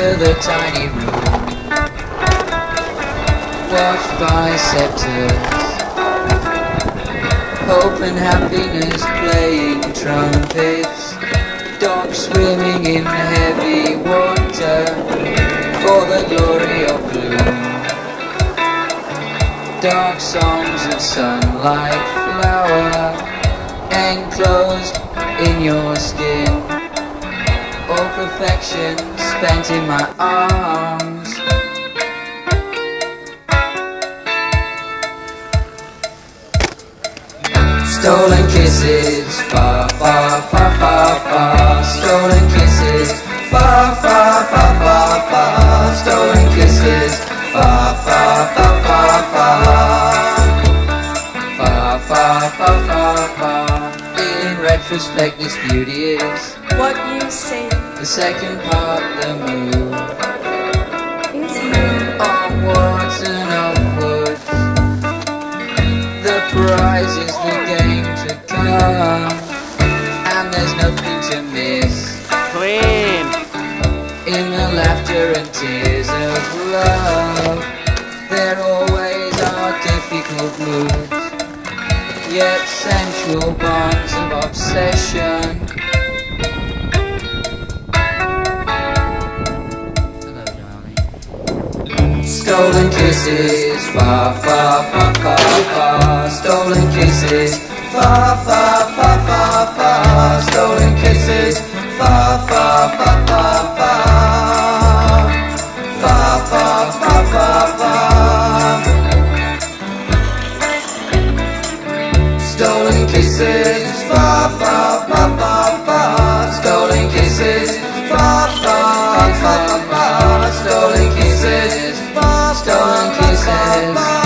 enter the tiny room. Watched by scepters Hope and happiness playing trumpets. Dogs swimming in heavy water For the glory of gloom. Dark songs of sunlight flower Enclosed in your skin perfection spent in my arms Stolen kisses, far, far, far, far, far Stolen kisses, far, far, far, far, far Stolen kisses, far, far, far, far, far Far, far, far, far, far retrospect this beauty is. What you say The second part, the move is you. Onwards and upwards. The prize is the game to come. And there's nothing to miss. Clean. In the laughter and tears of love There always are difficult moods Yet sensual bonds of obsession Hello. Stolen kisses, far, far, far, far, far. Stolen kisses, far, far, stolen kisses, stolen kisses.